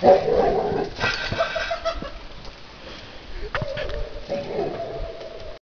Thank you.